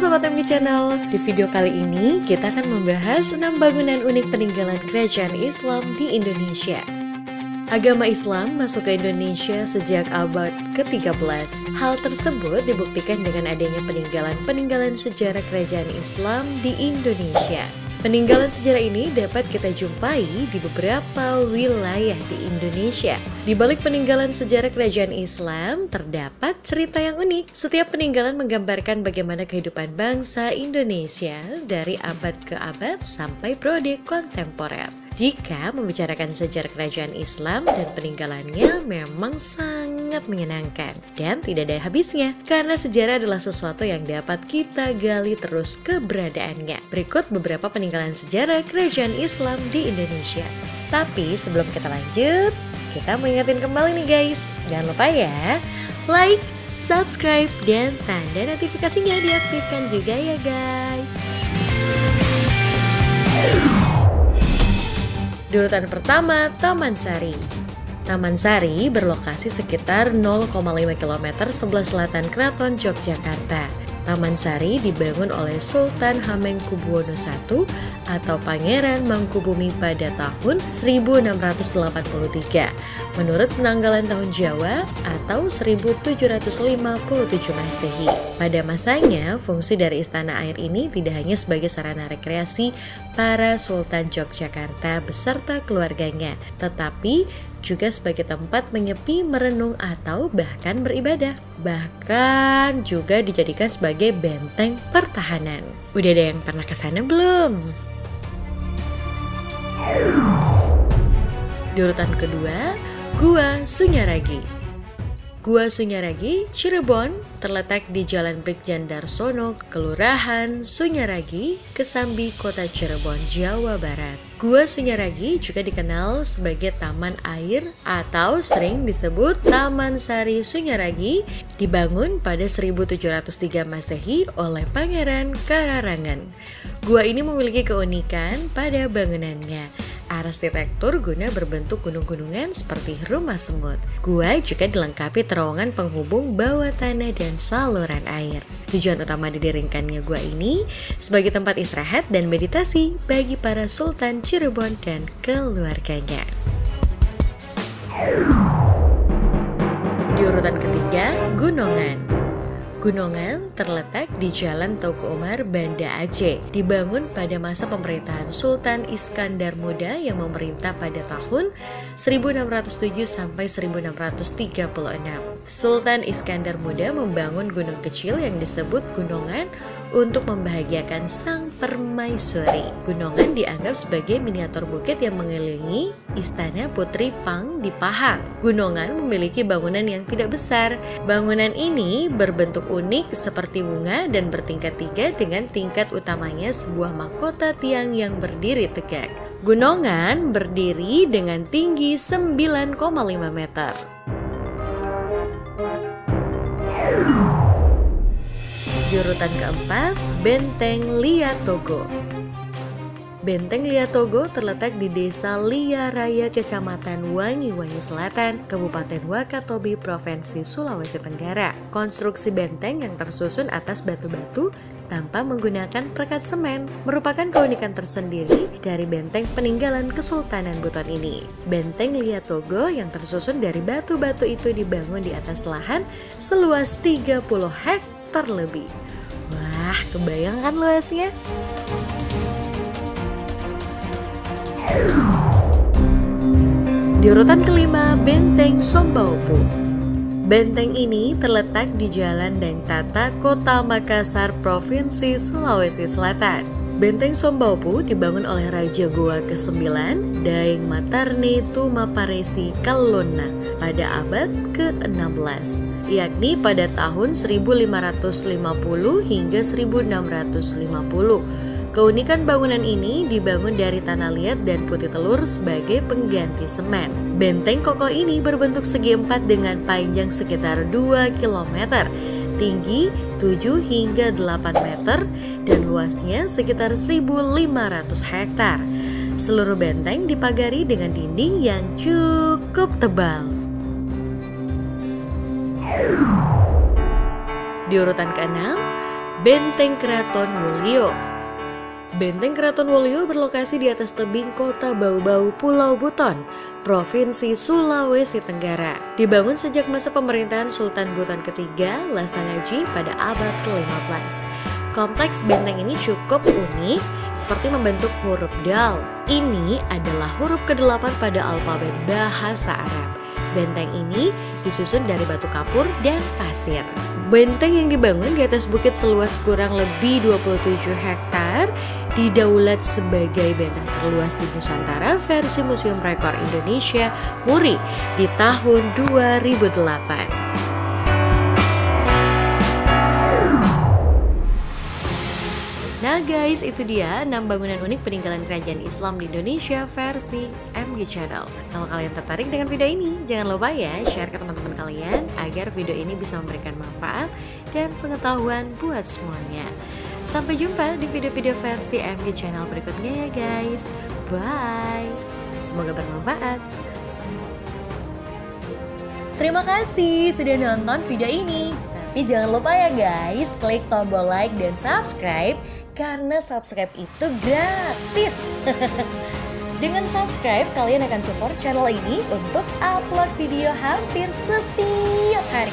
Sobat MG Channel, di video kali ini kita akan membahas 6 bangunan unik peninggalan kerajaan Islam di Indonesia. Agama Islam masuk ke Indonesia sejak abad ke-13. Hal tersebut dibuktikan dengan adanya peninggalan-peninggalan sejarah kerajaan Islam di Indonesia. Peninggalan sejarah ini dapat kita jumpai di beberapa wilayah di Indonesia. Di balik peninggalan sejarah kerajaan Islam, terdapat cerita yang unik. Setiap peninggalan menggambarkan bagaimana kehidupan bangsa Indonesia dari abad ke abad sampai periode kontemporer. Jika membicarakan sejarah kerajaan Islam dan peninggalannya memang sangat menyenangkan dan tidak ada habisnya karena sejarah adalah sesuatu yang dapat kita gali terus keberadaannya. Berikut beberapa peninggalan sejarah kerajaan Islam di Indonesia. Tapi sebelum kita lanjut, kita mengingatkan kembali nih guys, jangan lupa ya, like, subscribe, dan tanda notifikasinya diaktifkan juga ya guys. Di urutan pertama, Taman Sari. Taman Sari berlokasi sekitar 0,5 km sebelah selatan Keraton Yogyakarta. Taman Sari dibangun oleh Sultan Hamengkubuwono I atau Pangeran Mangkubumi pada tahun 1683 menurut penanggalan tahun Jawa atau 1757 Masehi. Pada masanya, fungsi dari istana air ini tidak hanya sebagai sarana rekreasi para Sultan Yogyakarta beserta keluarganya, tetapi juga sebagai tempat menyepi, merenung, atau bahkan beribadah. Bahkan juga dijadikan sebagai benteng pertahanan. Udah ada yang pernah ke sana belum? Di urutan kedua, Gua Sunyaragi. Gua Sunyaragi, Cirebon, terletak di Jalan Brigjen Darsono, Kelurahan Sunyaragi, Kesambi, Kota Cirebon, Jawa Barat. Gua Sunyaragi juga dikenal sebagai Taman Air atau sering disebut Taman Sari Sunyaragi, dibangun pada 1703 Masehi oleh Pangeran Kararangan. Gua ini memiliki keunikan pada bangunannya arsitektur guna berbentuk gunung-gunungan seperti rumah semut. Gua juga dilengkapi terowongan penghubung bawah tanah dan saluran air. Tujuan utama didirikannya gua ini sebagai tempat istirahat dan meditasi bagi para sultan Cirebon dan keluarganya. Di urutan ketiga, Gunungan. Gunungan terletak di Jalan Tauku Umar, Banda Aceh, dibangun pada masa pemerintahan Sultan Iskandar Muda yang memerintah pada tahun 1607 sampai 1636. Sultan Iskandar Muda membangun gunung kecil yang disebut Gunungan untuk membahagiakan sang permaisuri. Gunungan dianggap sebagai miniatur bukit yang mengelilingi Istana Putri Pang di Pahang. Gunungan memiliki bangunan yang tidak besar. Bangunan ini berbentuk unik seperti bunga dan bertingkat tiga dengan tingkat utamanya sebuah mahkota tiang yang berdiri tegak. Gunungan berdiri dengan tinggi 9,5 meter. Di urutan keempat, Benteng Liatogo. Benteng Liatogo terletak di Desa Lia Raya, Kecamatan Wangi-Wangi Selatan, Kabupaten Wakatobi, Provinsi Sulawesi Tenggara. Konstruksi benteng yang tersusun atas batu-batu tanpa menggunakan perekat semen merupakan keunikan tersendiri dari benteng peninggalan Kesultanan Buton ini. Benteng Liatogo yang tersusun dari batu-batu itu dibangun di atas lahan seluas 30 hektar lebih. Wah, kebayang kan luasnya? Di urutan kelima, Benteng Sombaupu. Benteng ini terletak di Jalan Deng Tata, Kota Makassar, Provinsi Sulawesi Selatan. Benteng Sombaupu dibangun oleh Raja Goa ke-9, Daeng Matarne Tumaparesi Kalona pada abad ke-16, yakni pada tahun 1550 hingga 1650 Keunikan bangunan ini dibangun dari tanah liat dan putih telur sebagai pengganti semen. Benteng kokoh ini berbentuk segi empat dengan panjang sekitar 2 km, tinggi 7 hingga 8 meter, dan luasnya sekitar 1.500 hektar. Seluruh benteng dipagari dengan dinding yang cukup tebal. Di urutan keenam, Benteng Keraton Mulyo Benteng Keraton Wolio berlokasi di atas tebing kota Bau-Bau, Pulau Buton, Provinsi Sulawesi Tenggara. Dibangun sejak masa pemerintahan Sultan Buton ketiga, Lasangaji pada abad ke-15. Kompleks benteng ini cukup unik, seperti membentuk huruf dal. Ini adalah huruf ke-8 pada alfabet bahasa Arab. Benteng ini disusun dari batu kapur dan pasir. Benteng yang dibangun di atas bukit seluas kurang lebih 27 hektar didaulat sebagai benteng terluas di Nusantara versi Museum Rekor Indonesia Muri di tahun 2008. Nah guys, itu dia 6 bangunan unik peninggalan kerajaan Islam di Indonesia versi MG Channel. Kalau kalian tertarik dengan video ini, jangan lupa ya share ke teman-teman kalian agar video ini bisa memberikan manfaat dan pengetahuan buat semuanya. Sampai jumpa di video-video versi MG Channel berikutnya ya guys. Bye. Semoga bermanfaat. Terima kasih sudah nonton video ini. Tapi jangan lupa ya guys, klik tombol like dan subscribe karena subscribe itu gratis. Dengan subscribe, kalian akan support channel ini untuk upload video hampir setiap hari.